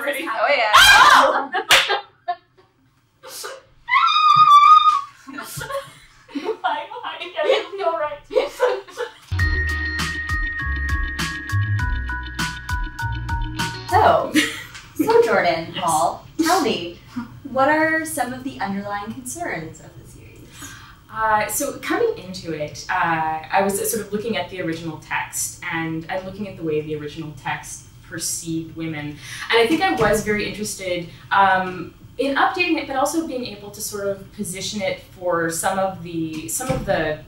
already. Oh yeah. Oh! Hi, yeah, it'll be all right. So, so Jordan, Yes. Paul, tell me, what are some of the underlying concerns of the series? Uh, so coming into it, uh, I was sort of looking at the original text and and looking at the way the original text perceived women, and I think I was very interested um, in updating it, but also being able to sort of position it for some of the some of the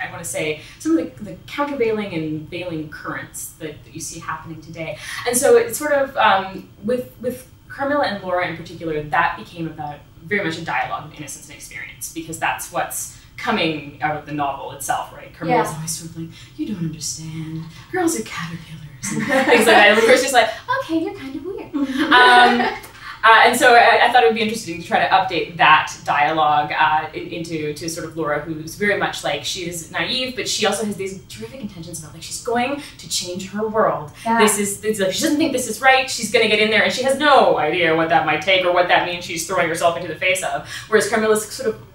I want to say some of the, the countervailing and veiling currents that, that you see happening today, and so it's sort of um, with with Carmilla and Laura in particular, that became about very much a dialogue of innocence and experience because that's what's coming out of the novel itself, right? Carmilla's Yeah. always sort of like, you don't understand. Girls are caterpillars things like that. And of course, she's like, okay, you're kind of weird. Um, uh, and so I, I thought it would be interesting to try to update that dialogue uh, in, into to sort of Laura, who's very much like she is naive, but she also has these terrific intentions about like she's going to change her world. Yeah. This is this, like, she doesn't think this is right. She's going to get in there, and she has no idea what that might take or what that means. She's throwing herself into the face of. Whereas Carmilla's sort of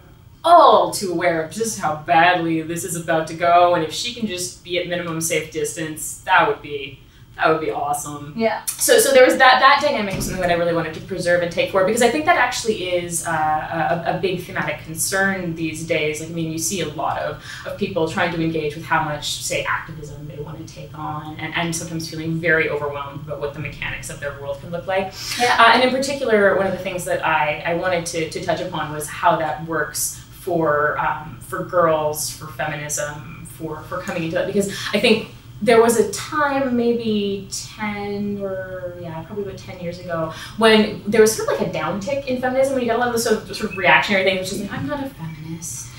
all too aware of just how badly this is about to go, and if she can just be at minimum safe distance, that would be that would be awesome Yeah. so so there was that that dynamic was something that I really wanted to preserve and take forward because I think that actually is uh, a, a big thematic concern these days. Like I mean, you see a lot of, of people trying to engage with how much say activism they want to take on, and, and sometimes feeling very overwhelmed about what the mechanics of their world can look like. Yeah. Uh, and in particular, one of the things that I, I wanted to, to touch upon was how that works for um, for girls, for feminism, for for coming into that because I think there was a time maybe 10 or yeah probably about 10 years ago when there was sort of like a downtick in feminism when you got a lot of the sort of, sort of reactionary things which is like i'm not a feminist.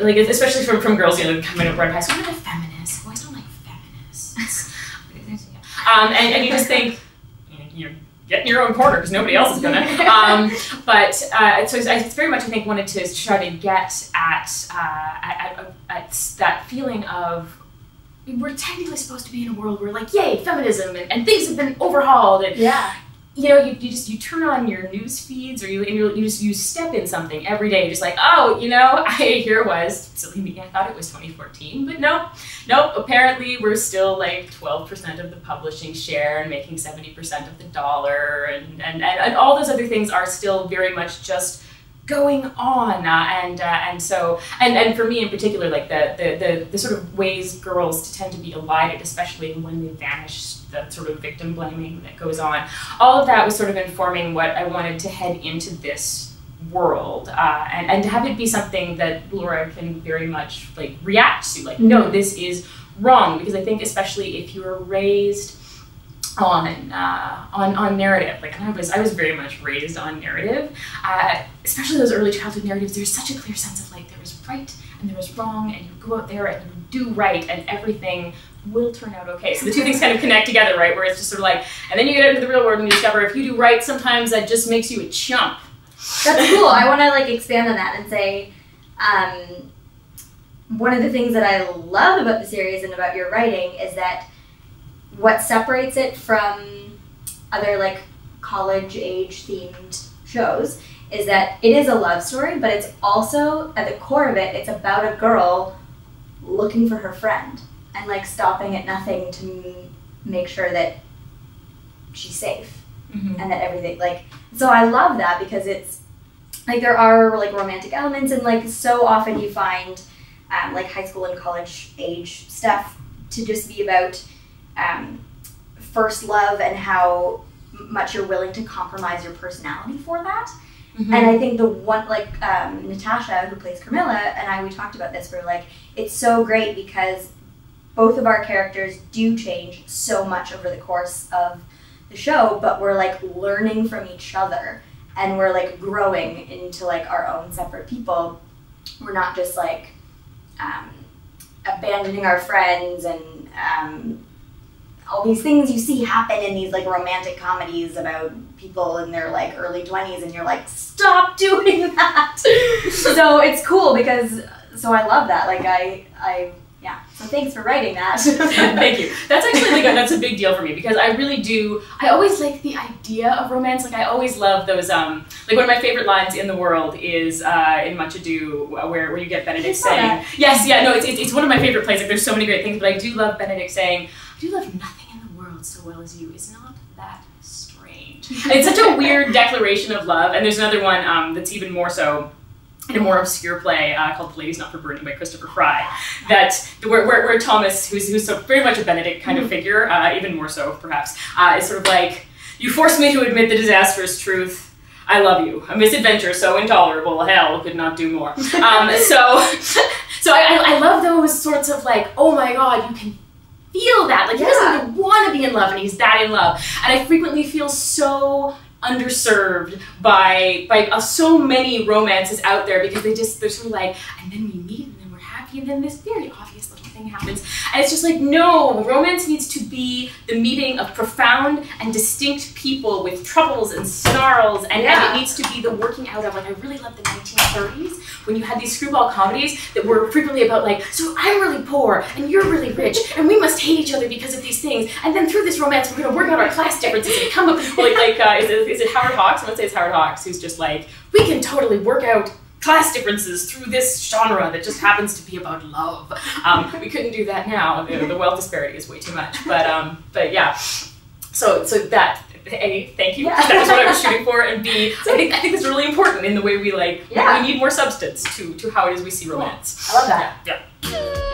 Like especially from, from girls you know coming up right high i'm not a feminist. Boys don't like feminists? Um, and, and you just think you're getting your own corner because nobody else is gonna um, but uh, so I very much I think wanted to try to get at, uh, at, at, at that feeling of we're technically supposed to be in a world where like yay feminism and, and things have been overhauled and Yeah. You know you, you just you turn on your news feeds or you and you, just you step in something every day just like oh you know I here was. Silly me. I thought it was 2014 but no nope. Apparently we're still like 12% of the publishing share and making 70% of the dollar and and, and, and all those other things are still very much just going on uh, and uh, and so and, and for me in particular like the, the the the sort of ways girls tend to be elided especially when they vanish the sort of victim blaming that goes on all of that was sort of informing what I wanted to head into this world uh, and, and to have it be something that Laura can very much like react to like no this is wrong because I think especially if you were raised on uh, on on narrative. Like I was I was very much raised on narrative, uh, especially those early childhood narratives. There's such a clear sense of like there was right and there was wrong, and you go out there and you do right, and everything will turn out okay. So the two things kind of connect together, right? Where it's just sort of like, and then you get into the real world and you discover if you do right, sometimes that just makes you a chump. That's cool. I want to like expand on that and say, um, one of the things that I love about the series and about your writing is that what separates it from other like college age themed shows is that it is a love story, but it's also at the core of it, it's about a girl looking for her friend and like stopping at nothing to m- make sure that she's safe Mm-hmm. and that everything like so i love that because it's like there are like romantic elements and like so often you find um, like high school and college age stuff to just be about um, first love and how much you're willing to compromise your personality for that Mm-hmm. and I think the one like um, Natasha who plays Carmilla and I we talked about this. We're like it's so great because both of our characters do change so much over the course of the show, but we're like learning from each other and we're like growing into like our own separate people. We're not just like um, abandoning our friends and um, all these things you see happen in these like romantic comedies about people in their like early 20s and you're like stop doing that so it's cool because so i love that like i i yeah so thanks for writing that. Thank you. That's actually like a, that's a big deal for me because I really do. I always like the idea of romance. Like I always love those. Um, like one of my favorite lines in the world is uh, in Much Ado, where where you get Benedick saying, that. "Yes, yeah, no, it's, it's, it's one of my favorite plays. Like there's so many great things, but I do love Benedick saying, "I do love nothing in the world so well as you." Is not that strange? It's such a weird declaration of love. And there's another one um, that's even more so in a more obscure play uh, called The Lady's Not for Burning by Christopher Fry, that where, where, where Thomas, who's, who's so very much a Benedick kind of figure, uh, even more so perhaps, uh, is sort of like, you forced me to admit the disastrous truth. I love you. A misadventure so intolerable, hell could not do more. Um, so, so I, I I love those sorts of like, oh my god, you can feel that. Like he doesn't even want to be in love, and he's that in love. And I frequently feel so underserved by by uh, so many romances out there because they just they're sort of like, and then we meet, and then we're happy, and then this obvious little thing happens, and it's just like, no, romance needs to be the meeting of profound and distinct people with troubles and snarls, and, Yeah. and it needs to be the working out of like I really love the 1930s when you had these screwball comedies that were frequently about like, so I'm really poor and you're really rich, and we must hate each other because of these things, and then through this romance we're gonna work out our class differences and come up like like uh, is, it, is it Howard Hawks? I'm going to say it's Howard Hawks who's just like we can totally work out class differences through this genre that just happens to be about love. Um, we couldn't do that now. The, the wealth disparity is way too much. But um, but yeah. So so that a thank you. Yeah. That was what I was shooting for, and B I think I think it's really important in the way we like Yeah. we need more substance to to how it is we see romance. I love that. Yeah. yeah.